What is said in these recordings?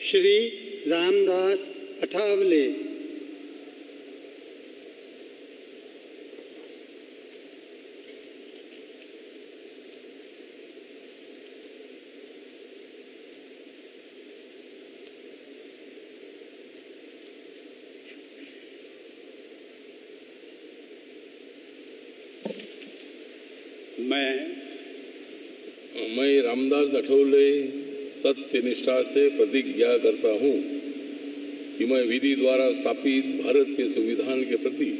श्री रामदास अठावले। मैं मैं रामदास अठौले सत्य निष्ठा से प्रतिज्ञा करता हूँ कि मैं विधि द्वारा स्थापित भारत के संविधान के प्रति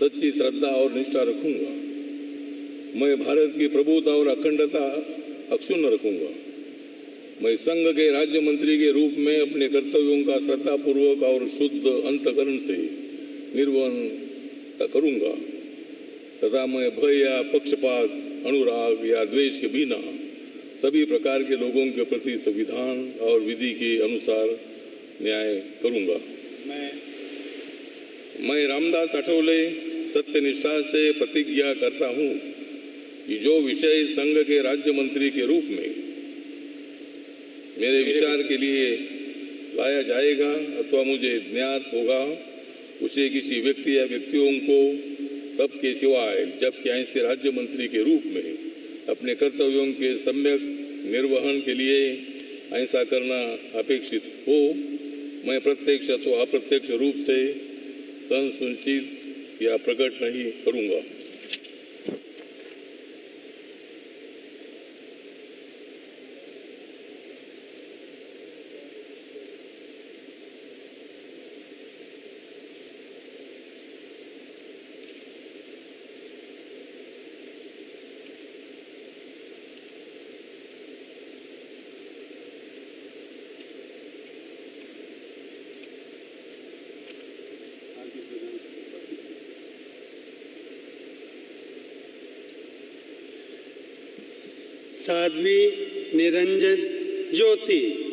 सच्ची श्रद्धा और निष्ठा रखूँगा। मैं भारत की प्रभुता और अखंडता अक्षुण्ण रखूँगा। मैं संघ के राज्य मंत्री के रूप में अपने कर्तव्यों का श्रद्धापूर्वक और शुद्ध अंतकरण से निर्वहन करूँगा। तथा मैं भय या पक्षपात, अनुराग या द्वेष के बिना सभी प्रकार के लोगों के प्रति संविधान और विधि के अनुसार न्याय करूँगा। मैं मैं रामदास अठौले सत्यनिष्ठा से प्रतिज्ञा करता हूँ कि जो विषय संघ के राज्य मंत्री के रूप में मेरे विचार के लिए लाया जाएगा अथवा मुझे ज्ञात होगा, उसे किसी व्यक्ति या व्यक्तियों को तब के सिवाय जबकि ऐसे राज्य मंत्री के रूप में अपने कर्तव्यों के सम्यक निर्वहन के लिए ऐसा करना अपेक्षित हो, मैं प्रत्यक्ष अथवा अप्रत्यक्ष रूप से संसुचित या प्रकट नहीं करूँगा। साध्वी निरंजन ज्योति।